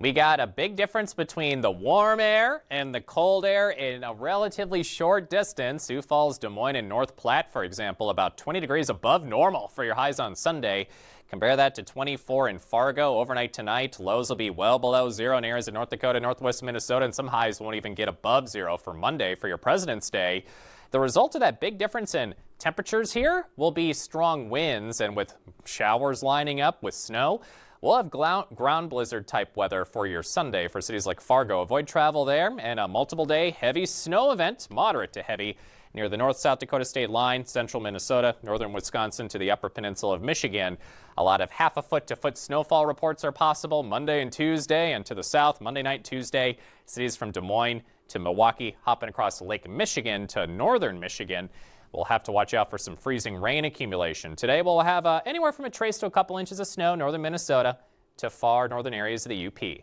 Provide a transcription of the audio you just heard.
We got a big difference between the warm air and the cold air in a relatively short distance. Sioux Falls, Des Moines, and North Platte, for example, about 20 degrees above normal for your highs on Sunday. Compare that to 24 in Fargo overnight tonight. Lows will be well below zero in areas in North Dakota, Northwest Minnesota, and some highs won't even get above zero for Monday for your President's Day. The result of that big difference in temperatures here will be strong winds and with showers lining up with snow. We'll have ground blizzard type weather for your Sunday for cities like Fargo. Avoid travel there and a multiple day heavy snow event, moderate to heavy, near the North South Dakota state line, central Minnesota, northern Wisconsin to the upper peninsula of Michigan. A lot of half a foot to foot snowfall reports are possible Monday and Tuesday, and to the south, Monday night, Tuesday, cities from Des Moines to Milwaukee, hopping across Lake Michigan to northern Michigan. We'll have to watch out for some freezing rain accumulation. Today we'll have uh, anywhere from a trace to a couple inches of snow, northern Minnesota to far northern areas of the UP.